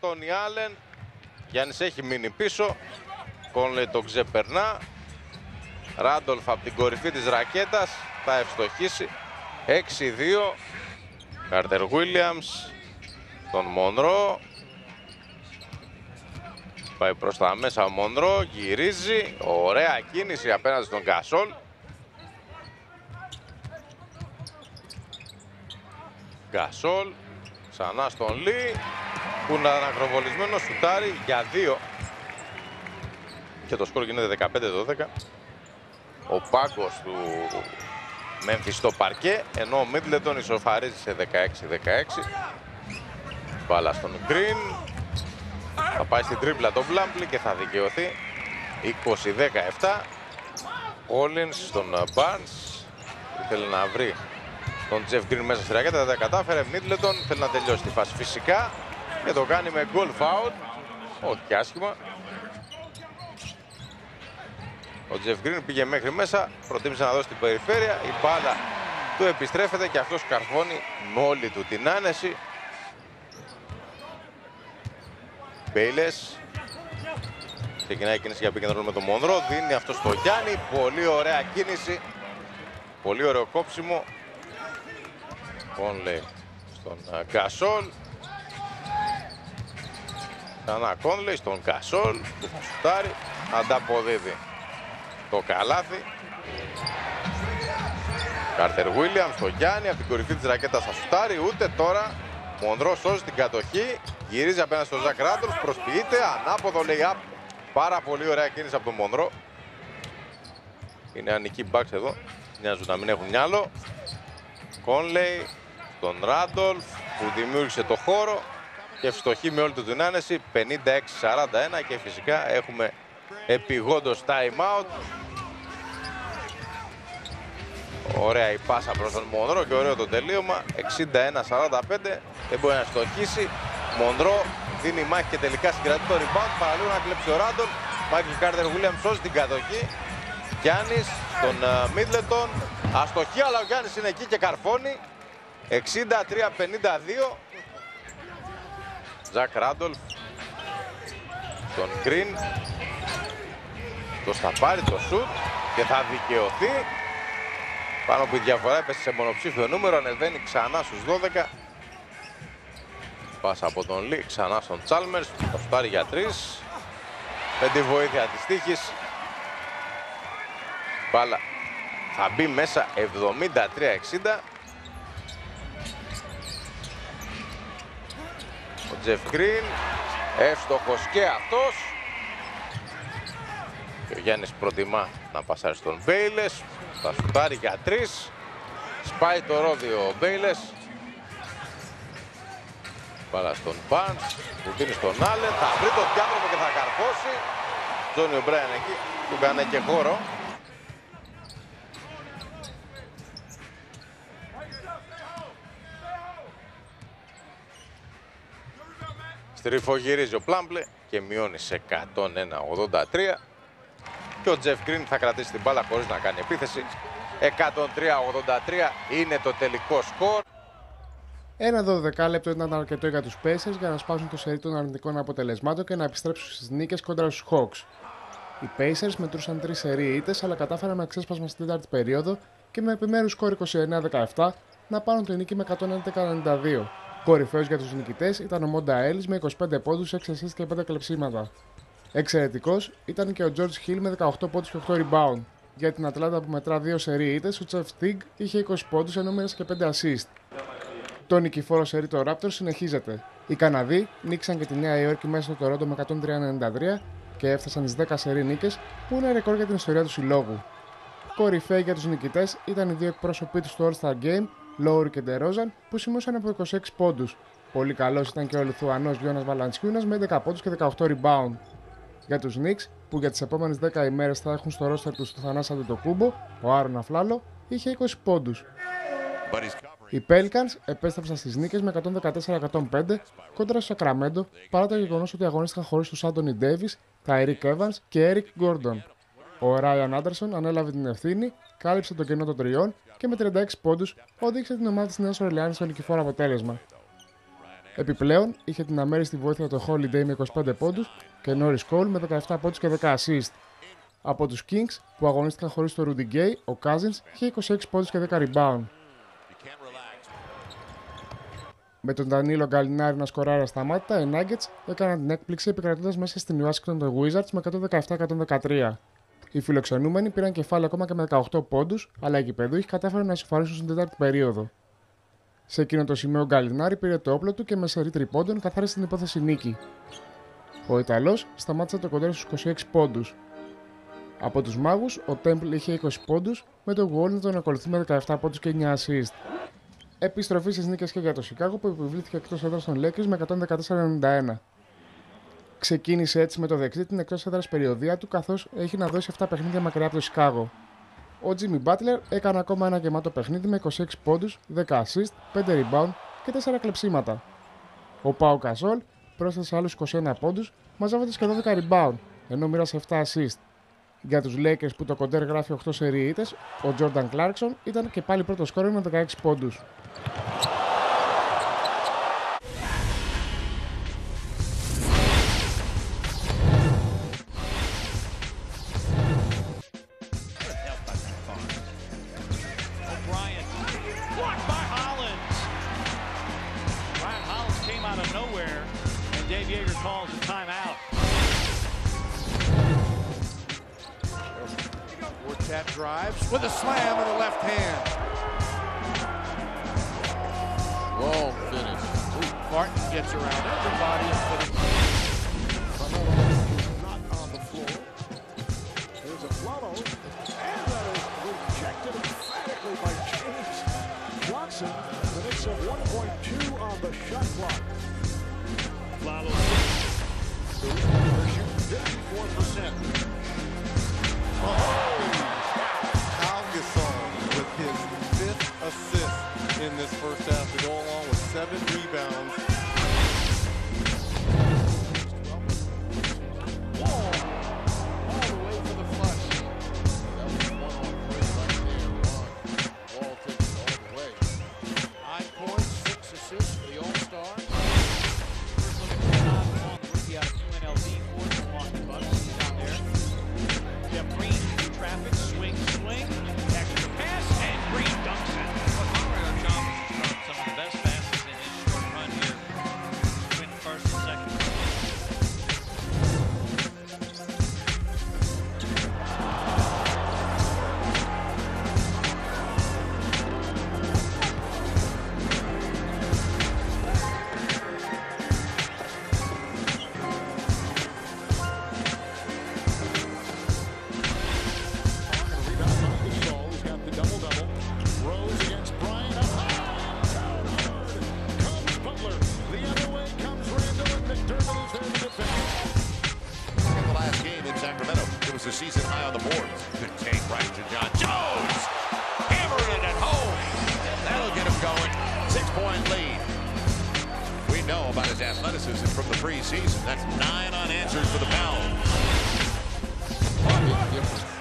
Τόνι Άλεν. Γιάννης έχει μείνει πίσω. Κόνλεϊ το ξεπερνά. Ράντολφ από την κορυφή της ρακέτας θα ευστοχίσει. 6-2. Κάρτερ Βίλιαμς. Τον Μονρό. Πάει προς τα μέσα ο Μονρό. Γυρίζει. Ωραία κίνηση απέναντι στον Κασόλ. Γκασόλ, ξανά στον Λί, που είναι ανακροβολισμένο, σουτάρει για δύο. Και το σκορ γίνεται 15-12. Ο πάγκος του Μέμφυ στο παρκέ, ενώ ο Μίτλετον ισοφαρίζει σε 16-16. Μπάλα στον Γκριν. Θα πάει στην τρίπλα το Μπλάμπλη και θα δικαιωθεί. 20-17. Όλινς στον Μπάρνς. Θέλει να βρει τον Τζεφ Γκριν μέσα στη ρακέτα. Δεν τα κατάφερε. Μίτλετον θέλει να τελειώσει τη φάση φυσικά. Και το κάνει με γκολ φάουλ. Όχι άσχημα. Ο Τζεφ Γκριν πήγε μέχρι μέσα. Προτίμησε να δώσει την περιφέρεια. Η μπάλα του επιστρέφεται και αυτός καρφώνει με όλη του την άνεση. Μπέιλες. Ξεκινάει η κίνηση για πήγαινε με τον Μονδρό. Δίνει αυτός στο Γιάννη. Πολύ ωραία κίνηση. Πολύ ωραίο κόψιμο. Κόνλε στον Κασόλ. Ξανά Κόνλε στον Κασόλ που θα σουτάρει. Ανταποδίδει το καλάθι. Κάρτερ Βίλιαμς στο Γιάννη από την κορυφή της ρακέτας θα σουτάρει. Ούτε τώρα Μονδρός σώζει την κατοχή. Γυρίζει απέναντι στον Ζακ Ράντολφ. Προσποιείται. Ανάποδο λέει up. Πάρα πολύ ωραία κίνηση από τον Μονδρό. Είναι ανική μπαξ εδώ. Μοιάζουν να μην έχουν μυαλό. Κόνλεϊ τον Ράντολφ που δημιούργησε το χώρο και ευστοχεί με όλη του την άνεση. 56-41 και φυσικά έχουμε επιγόντως time out. Ωραία η πάσα προς τον Μονδρό και ωραίο το τελείωμα. 61-45 δεν μπορεί να ευστοχήσει. Μονρό δίνει μάχη και τελικά συγκρατεί το rebound. Παραλίγο να κλέψει ο Ράντολφ Μάικλ Κάρτερ Βίλιαμς σώζει την κατοχή. Γιάννης τον Μίτλετον. Αστοχεί αλλά ο Γιάννης είναι εκεί και καρφώνει. 63-52. Ζακ Ράντολφ. Τον Γκριν. Το θα πάρει το σουτ και θα δικαιωθεί. Πάνω που η διαφορά έπεσε σε μονοψήφιο νούμερο, ανεβαίνει ξανά στους 12. Πάσα από τον Λί, ξανά στον Τσάλμερς, θα φτάρει για τρεις. Με τη βοήθεια της τύχης. Μπάλα θα μπει μέσα 73-60. Τζεφ Γκριν, εύστοχος και αυτός. Και ο Γιάννης προτιμά να πασάρει στον Μπέιλες. Θα σουτάρει για τρεις. Σπάει το ρόδιο ο Μπέιλες. Πάρα στον Μπάνς, που δίνει στον Άλεν. Θα βρει το διάδρομο και θα καρφώσει. Τζόνιο Μπράιν εκεί, του κάνει και χώρο. Στριφογυρίζει ο Πλάμπλε και μειώνει σε 101-83. Και ο Τζεφ Γκριν θα κρατήσει την μπάλα χωρίς να κάνει επίθεση. 103-83 είναι το τελικό σκορ. Ένα 12 λεπτό ήταν αρκετό για τους Pacers για να σπάσουν το σερί των αρνητικών αποτελεσμάτων και να επιστρέψουν στις νίκες κόντρα στους Hawks. Οι Pacers μετρούσαν τρεις σερί ήττες αλλά κατάφεραν με ξέσπασμα στην τέταρτη περίοδο και με επιμέρους σκορ 29-17 να πάρουν την νίκη με 111-92. Κορυφαίος για τους νικητές ήταν ο Μόντα Έλις με 25 πόντους, 6 assists και 5 κλεψίματα. Εξαιρετικός ήταν και ο George Hill με 18 πόντους και 8 rebound. Για την Ατλάντα που μετρά 2 σερί ήττες, ο Τζεφ Τιγκ είχε 20 πόντους ενώ μοίρασε και 5 assist. Το νικηφόρο σερί των Raptors συνεχίζεται. Οι Καναδοί νίκησαν και τη Νέα Υόρκη μέσα στο Τορόντο με 103-93 και έφτασαν στις 10 σερί νίκες που είναι ρεκόρ για την ιστορία του συλλόγου. Κορυφαίοι για τους νικητές ήταν οι δύο εκπρόσωποι τους στο All Star Game Λόουρι και Ντερόζαν που σημείωσαν από 26 πόντους. Πολύ καλός ήταν και ο Λιθουανό Γιώνας Βαλαντσιούνας με 11 πόντους και 18 rebound. Για τους Knicks, που για τις επόμενες 10 ημέρες θα έχουν στο ρόστερ τους στο Θανάσα Αντετοκούμπο, ο Άρον Αφλάλο είχε 20 πόντους. Οι Pelicans επέστρεψαν στις νίκες με 114-105 κόντρα στο Sacramento παρά το γεγονός ότι αγωνίστηκαν χωρίς του Άντωνι Ντέβι, Τάιρικ Evans και Eric Gordon. Ο Ράιαν Άντερσον ανέλαβε την ευθύνη, κάλυψε το κενό των τριών και με 36 πόντους οδήγησε την ομάδα της Νέας Ορλεάνης στο νικηφόρο αποτέλεσμα. Επιπλέον, είχε την αμέριστη βοήθεια του Holiday με 25 πόντους και Norris Cole με 17 πόντους και 10 assist. Από τους Kings που αγωνίστηκαν χωρίς το Rudy Gay, ο Cousins είχε 26 πόντους και 10 rebound. Με τον Danilo Γκαλινάρη να σκοράρει ασταμάτητα, οι Nuggets έκαναν την έκπληξη επικρατώντας μέσα στην Washington των Wizards με 117-113. Οι φιλοξενούμενοι πήραν κεφάλαιο ακόμα και με 18 πόντους, αλλά οι κυπεδούχοι κατάφεραν να ισοφαρίσουν στην τέταρτη περίοδο. Σε εκείνο το σημείο ο Γκαλινάρη πήρε το όπλο του και με σερή τριπώντων καθάρισε την υπόθεση νίκη. Ο Ιταλός σταμάτησε το κοντέρ στους 26 πόντους. Από τους μάγους, ο Temple είχε 20 πόντους, με τον Wall να τον ακολουθεί με 17 πόντους και 9 assist. Επιστροφή στις νίκες και για το Σικάγο που επιβλήθηκε εκτός έδρας των Lakers με 114-91. Ξεκίνησε έτσι με το δεξί την εκτός έδρας περιοδία του, καθώς έχει να δώσει 7 παιχνίδια μακριά από το Σικάγο. Ο Jimmy Butler έκανε ακόμα ένα γεμάτο παιχνίδι με 26 πόντους, 10 assist, 5 rebound και 4 κλεψίματα. Ο Πάο Κασόλ πρόσθεσε άλλους 21 πόντους, μαζεύοντας και 12 rebound, ενώ μοίρασε 7 assist. Για τους Lakers που το κοντέρ γράφει 8 σεριίτες, ο Jordan Clarkson ήταν και πάλι πρώτος σκόρερ με 16 πόντους. Dave Yeager calls a timeout. Quartet drives with a slam with the left hand. Long finish. Martin gets around everybody and put it. not on the floor. There's a follow, and that is rejected emphatically by James Johnson. The Knicks have 1.2 on the shot clock. Lead. We know about his athleticism from the preseason. That's nine unanswered for the difference.